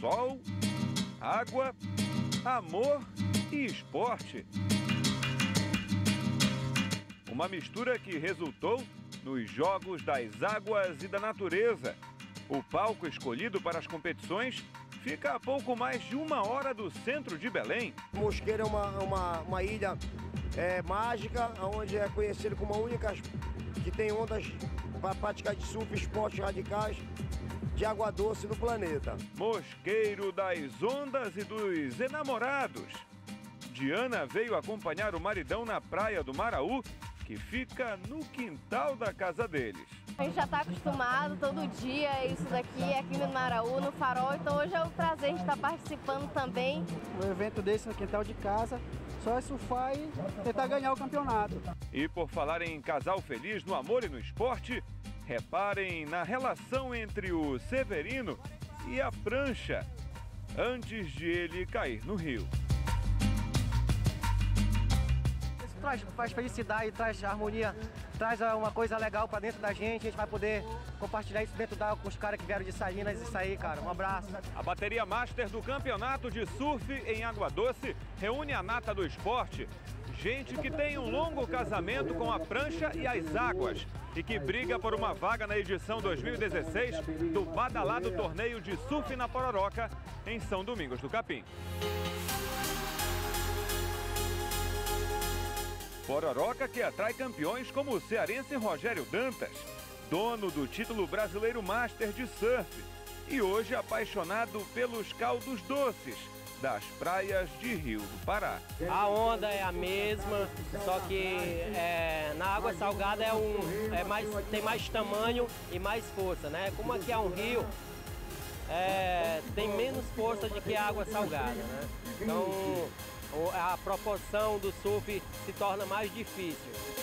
sol, água, amor e esporte. Uma mistura que resultou nos Jogos das Águas e da Natureza. O palco escolhido para as competições fica a pouco mais de uma hora do centro de Belém. Mosqueira é uma, uma, uma ilha é, mágica, onde é conhecido como a única que tem ondas para praticar de surf, esportes radicais de água doce no planeta. Mosqueiro das ondas e dos enamorados. Diana veio acompanhar o maridão na praia do Maraú, que fica no quintal da casa deles. A gente já está acostumado todo dia, é isso daqui, aqui no Maraú, no Farol, então hoje é um prazer de estar participando também. Um evento desse no quintal de casa, só é surfar e tentar ganhar o campeonato. E por falar em casal feliz no amor e no esporte, reparem na relação entre o Severino e a prancha, antes de ele cair no rio. Isso traz, felicidade, traz harmonia, traz uma coisa legal para dentro da gente, a gente vai poder compartilhar isso dentro da com os caras que vieram de Salinas, isso aí, cara. Um abraço. A bateria master do campeonato de surf em Água Doce reúne a nata do esporte. Gente que tem um longo casamento com a prancha e as águas e que briga por uma vaga na edição 2016 do badalado torneio de surf na Pororoca em São Domingos do Capim. Pororoca que atrai campeões como o cearense Rogério Dantas, dono do título brasileiro Master de Surf e hoje apaixonado pelos caldos doces das praias de Rio do Pará. A onda é a mesma, só que é, na água salgada é um, é mais, tem mais tamanho e mais força, né? Como aqui é um rio, é, tem menos força do que a água salgada, né? Então a proporção do surf se torna mais difícil.